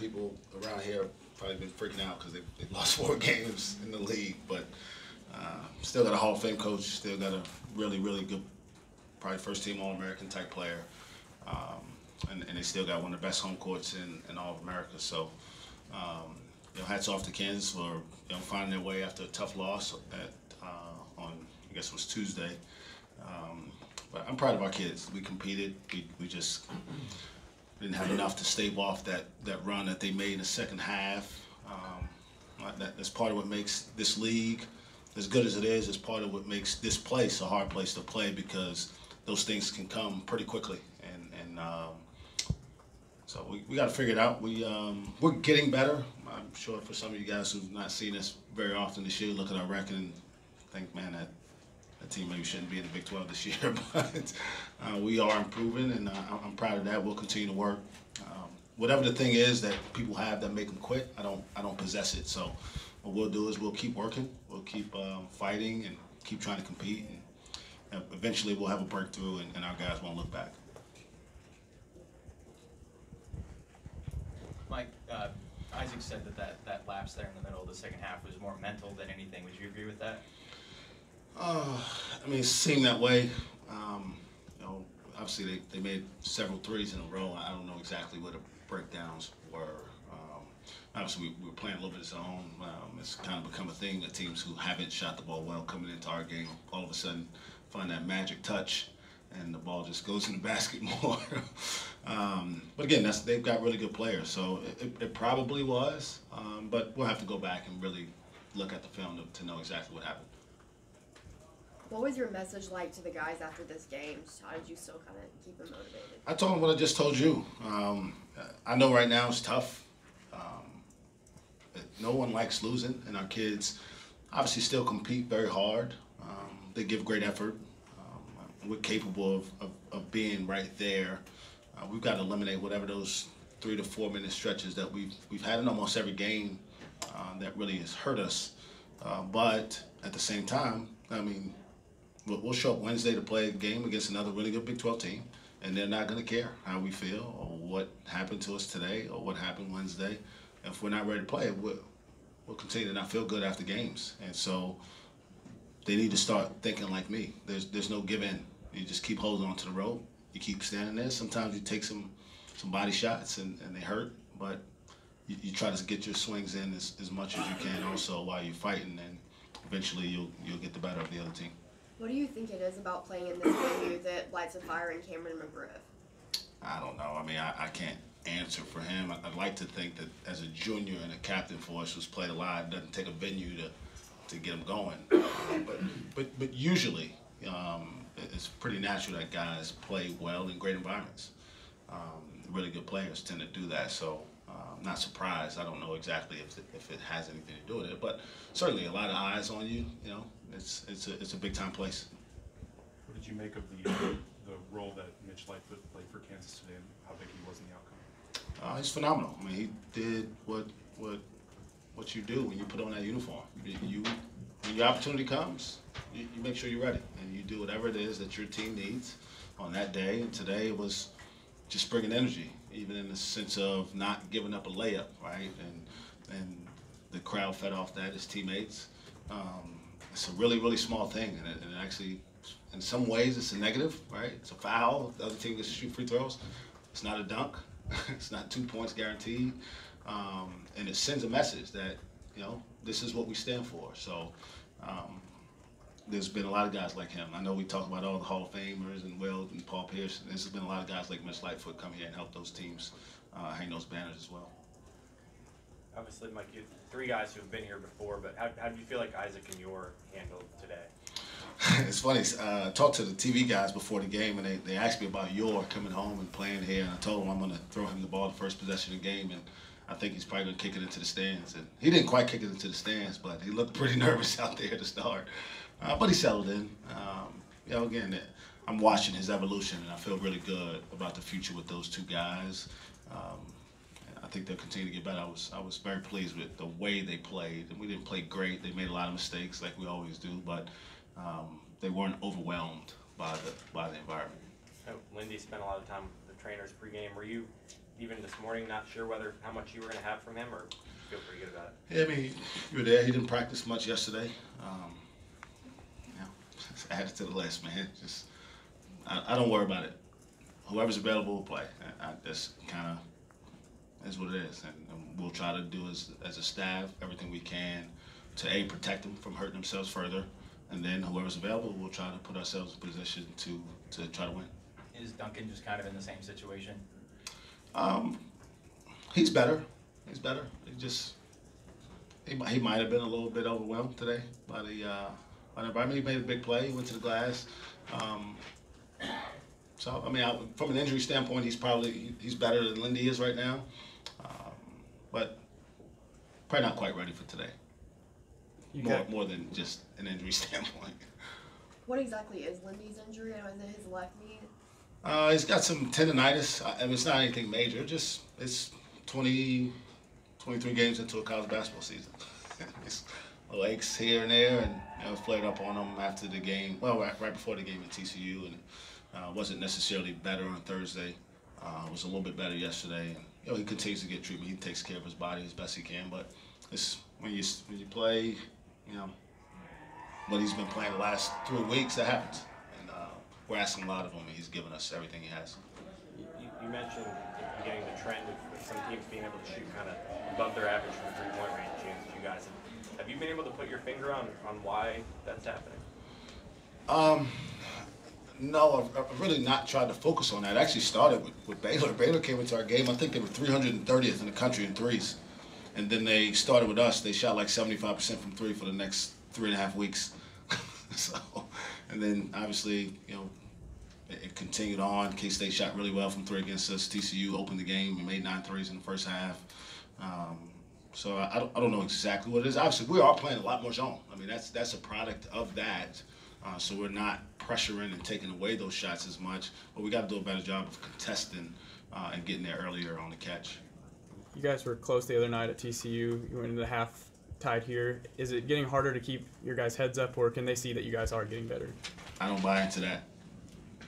people around here probably been freaking out because they, they lost four games in the league, but uh, still got a Hall of Fame coach, still got a really, really good, probably first team All American type player. Um, and, and they still got one of the best home courts in, in all of America. So, um, you know, hats off to Kansas for you know finding their way after a tough loss at uh, on I guess it was Tuesday. Um, but I'm proud of our kids. We competed. We, we just didn't have enough to stave off that, that run that they made in the second half. Um, that, that's part of what makes this league as good as it is. It's part of what makes this place a hard place to play because those things can come pretty quickly. And, and um, so we, we got to figure it out. We, um, we're getting better. I'm sure for some of you guys who've not seen us very often this year, look at our record and think, man, that that team maybe shouldn't be in the Big 12 this year, but uh, we are improving, and uh, I'm proud of that. We'll continue to work. Um, whatever the thing is that people have that make them quit, I don't, I don't possess it. So what we'll do is we'll keep working, we'll keep um, fighting, and keep trying to compete, and eventually we'll have a breakthrough, and, and our guys won't look back. Mike, uh, Isaac said that, that that lapse there in the middle of the second half was more mental than anything. Would you agree with that? Uh, I mean, it seemed that way. Um, you know, obviously they, they made several threes in a row. I don't know exactly what the breakdowns were. Um, obviously, we, we, were playing a little bit of zone. Um, it's kind of become a thing that teams who haven't shot the ball well coming into our game all of a sudden find that magic touch and the ball just goes in the basket more. um, but again, that's they've got really good players, so it, it probably was. Um, but we'll have to go back and really look at the film to, to know exactly what happened. What was your message like to the guys after this game? How did you still kind of keep them motivated? I told them what I just told you. Um, I know right now it's tough. Um, no one likes losing, and our kids obviously still compete very hard. Um, they give great effort. Um, we're capable of, of, of, being right there. Uh, we've got to eliminate whatever those three to four minute stretches that we've we've had in almost every game uh, that really has hurt us. Uh, but at the same time, I mean, we'll show up Wednesday to play a game against another really good Big 12 team, and they're not going to care how we feel or what happened to us today or what happened Wednesday. If we're not ready to play, we'll, we'll continue to not feel good after games. And so they need to start thinking like me. There's there's no give in. You just keep holding on to the rope. You keep standing there. Sometimes you take some some body shots and, and they hurt, but you, you try to get your swings in as, as much as you can also while you're fighting, and eventually you'll you'll get the better of the other team. What do you think it is about playing in this venue that lights a fire in Cameron McGriff? I don't know. I mean, I, I can't answer for him. I'd like to think that as a junior and a captain for us who's played a lot, doesn't take a venue to to get him going. But but but usually, um, it's pretty natural that guys play well in great environments. Um, really good players tend to do that. So uh, I'm not surprised. I don't know exactly if if it has anything to do with it, but certainly a lot of eyes on you. You know, it's it's a it's a big time place. What did you make of the uh, the role that Mitch Lightfoot played for Kansas today, and how big he was in the outcome? Uh, he's phenomenal. I mean, he did what what what you do when you put on that uniform. You, you when your opportunity comes, you, you, make sure you're ready and you do whatever it is that your team needs on that day. And today it was just bringing energy, even in the sense of not giving up a layup, right? And and the crowd fed off that, his teammates. Um, it's a really, really small thing, and it, and it, actually, in some ways, it's a negative, right? It's a foul. The other team gets to shoot free throws. It's not a dunk. it's not two points guaranteed, um, and it sends a message that you know this is what we stand for. So. Um, there's been a lot of guys like him. I know we talk about all the Hall of Famers and Wilt and Paul Pierce. There's been a lot of guys like Mitch Lightfoot come here and help those teams uh, hang those banners as well. Obviously, Mike, you three guys who have been here before, but how, how do you feel like Isaac and Yor handled today? it's funny. Uh, I talked to the TV guys before the game, and they, they asked me about Yor coming home and playing here, and I told them I'm going to throw him the ball the first possession of the game, and I think he's probably going to kick it into the stands. And he didn't quite kick it into the stands, but he looked pretty nervous out there to start. Uh, but he settled in. Um, you know, again, I'm watching his evolution, and I feel really good about the future with those two guys. Um, think they'll continue to get better. I was I was very pleased with the way they played, and we didn't play great. They made a lot of mistakes, like we always do, but um, they weren't overwhelmed by the by the environment. Lindy spent a lot of time with the trainers pregame. Were you even this morning, not sure whether, how much you were gonna have from him, or feel pretty good about it? Yeah, I mean, you were there. He didn't practice much yesterday. Um, you know, just added to the list, man. Just, I, I don't worry about it. Whoever's available will play. I, I just kind of is what it is, and, and we'll try to do as as a staff everything we can to a protect them from hurting themselves further, and then whoever's available, we'll try to put ourselves in position to to try to win. Is Duncan just kind of in the same situation? Um, he's better. He's better. He just he, he might have been a little bit overwhelmed today by the uh, by the environment. He made a big play. He went to the glass. Um, so I mean, I, from an injury standpoint, he's probably he's better than Lindy is right now, but probably not quite ready for today. You More got, more than just an injury standpoint. What exactly is Lindy's injury? I know, Is it his left knee? Uh, he's got some tendonitis. I I mean, it's not anything major. Just it's 20, 23 games into a college basketball season. it's little aches here and there, and you know, it flared up on him after the game. Well, right, right before the game at TCU, and uh, wasn't necessarily better on Thursday. Uh, was a little bit better yesterday, and you know he continues to get treatment. He takes care of his body as best he can, but it's when you when you play, you know, what he's been playing the last three weeks, that happens. And uh, we're asking a lot of him, and he's given us everything he has. You, you- mentioned at the beginning the trend of some teams being able to shoot kind of above their average from three-point range, James, you guys. Have, have you been able to put your finger on, on why that's happening? Um, no, I've, I've really not tried to focus on that. I actually started with, with Baylor. Baylor came into our game. I think they were 330th in the country in threes, and then they started with us. They shot like 75% from three for the next three and a half weeks. so, and then obviously, you know, it, it continued on. K State shot really well from three against us. TCU opened the game and made nine threes in the first half. Um, so I, I don't, I don't know exactly what it is. Obviously, we are playing a lot more zone. I mean, that's that's a product of that. Uh, so we're not pressuring and taking away those shots as much, but we got to do a better job of contesting uh, and getting there earlier on the catch. you guys were close the other night at TCU. You went into the half tied here. Is it getting harder to keep your guys' heads up, or can they see that you guys are getting better? I don't buy into that.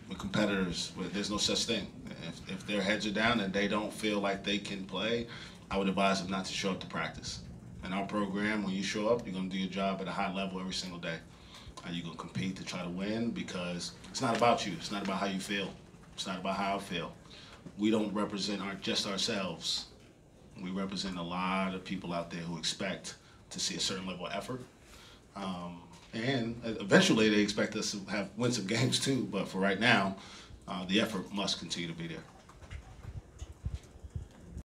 With competitors, there's no such thing. If, if their heads are down and they don't feel like they can play, I would advise them not to show up to practice. In our program, when you show up, you're going to do your job at a high level every single day. And you're going to compete to try to win because it's not about you. It's not about how you feel. It's not about how I feel. We don't represent our, just ourselves. We represent a lot of people out there who expect to see a certain level of effort. Um, and eventually they expect us to have win some games too. But for right now, uh, the effort must continue to be there.